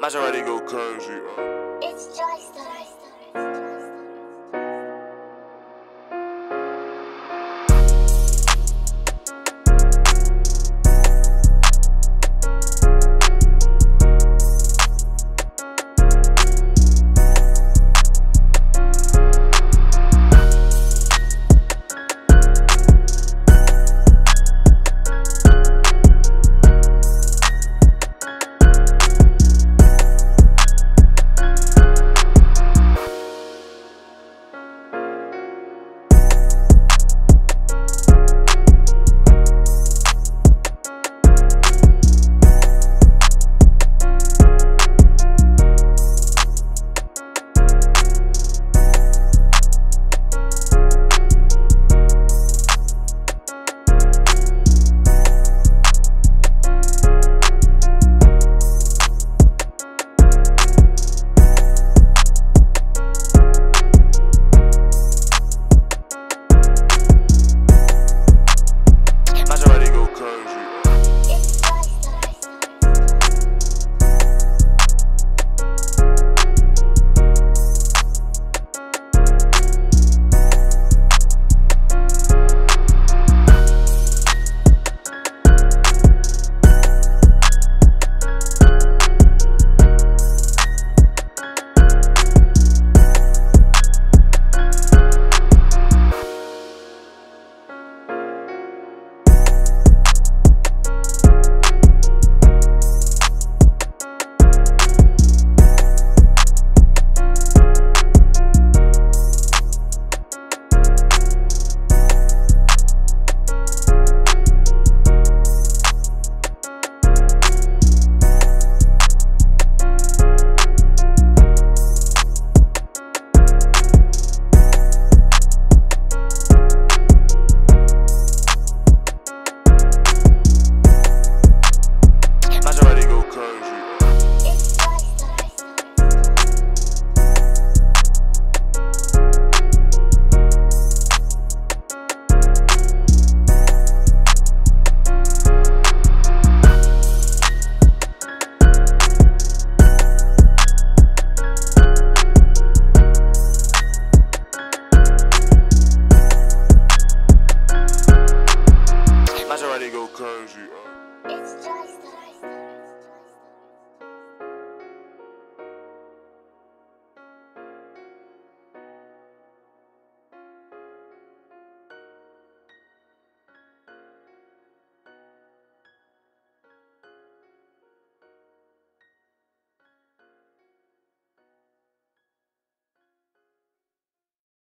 Maserati go crazy. Uh. It's Joystar. Crazy.